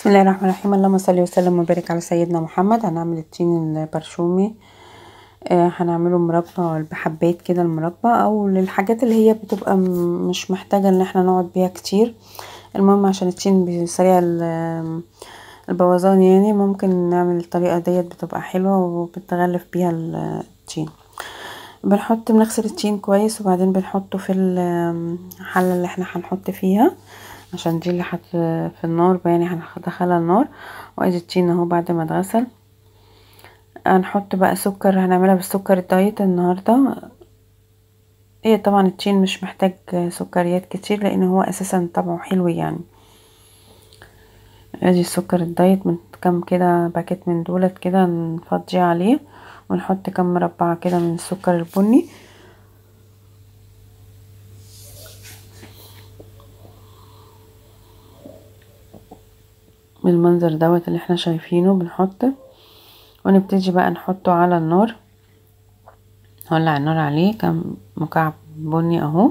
بسم الله الرحمن الرحيم اللهم صل وسلم وبارك على سيدنا محمد هنعمل التين البرشومي. آه هنعمله مربى بحبات كده المربى أو للحاجات اللي هي بتبقى مش محتاجة إن إحنا نقعد بيها كتير. المهم عشان التين سريع البوظان يعني ممكن نعمل الطريقة ديت بتبقى حلوة وبتغلف بيها التين. بنحط بنغسل التين كويس وبعدين بنحطه في الحلة اللي إحنا هنحط فيها. عشان دي اللي حط في النار يعني هندخلها النار. وادي التين اهو بعد ما اتغسل. هنحط بقى سكر هنعملها بالسكر ال diet النهارده. هي طبعا التين مش محتاج سكريات كتير لأن هو أساسا طبعه حلو يعني. آدي السكر ال diet من كام كده باكيت من دولت كده نفضيه عليه. ونحط كام مربعة كده من السكر البني. بالمنظر دوت اللي إحنا شايفينه بنحط ونبتدي بقى نحطه على النار. نولع النار عليه كم مكعب بني اهو.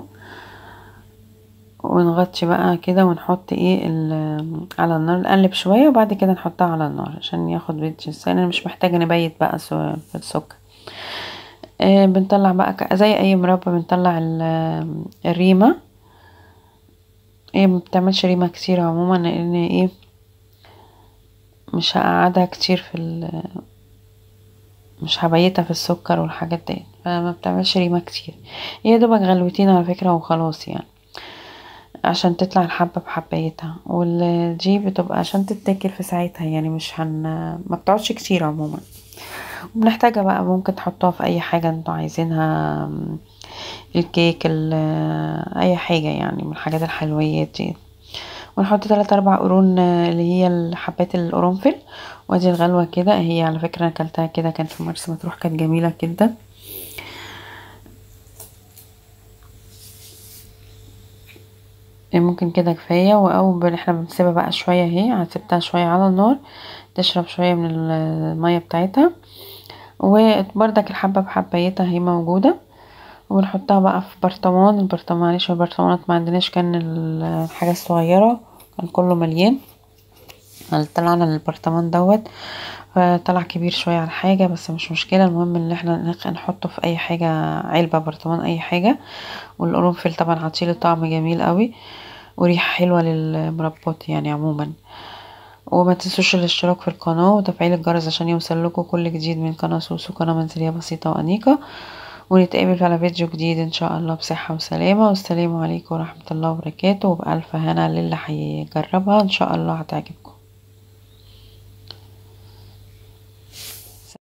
ونغطي بقى كده ونحط إيه على النار نقلب شوية وبعد كده نحطها على النار عشان ياخد بيتش أنا مش محتاجة نبيت بقى السكر آه بنطلع بقى زي أي مربى بنطلع الريمة. إيه ما بتعملش ريمة كتير عموما لأن إيه مش هقعدها كتير في مش هبيتها في السكر والحاجات دي. فما بتعملش ريمة كتير. هي دوبك غلوتين على فكرة وخلاص يعني. عشان تطلع الحبة بحبايتها والدي بتبقى عشان تتاكل في ساعتها يعني مش هن ما بتقعدش كتير عموما. وبنحتاجها بقى ممكن تحطوها في أي حاجة أنتوا عايزينها الكيك أي حاجة يعني من الحاجات الحلويات دي. ونحط تلات أربع قرون اللي هي حبات القرنفل. وأدي الغلوة كده. هي على فكرة أنا أكلتها كده كانت في مرسى مطروح كانت جميلة جدا. ممكن كده كفاية. أو إحنا بنسيبها بقى شوية أهي. سبتها شوية على النار. تشرب شوية من المية بتاعتها. وبردك الحبة بحبايتها هي موجودة. ونحطها بقى في برطمان. البرطمان معلش البرطمانات ما عندناش كان الحاجة الصغيرة. كان كله مليان. طلعنا البرطمان دوت طلع كبير شوية على حاجة بس مش مشكلة. المهم إن إحنا نحطه في أي حاجة علبة برطمان أي حاجة. والقرنفل طبعا عطيله طعم جميل قوي وريحة حلوة للمربات يعني عموما. وما تنسوش الاشتراك في القناة وتفعيل الجرس عشان يوصلكوا كل جديد من قناة سوسو قناة منزلية بسيطة وأنيقة. ونتقابل على فيديو جديد إن شاء الله بصحة وسلامة. والسلام عليكم ورحمة الله وبركاته. وبألف هنا للي هيجربها. إن شاء الله هتعجبكم.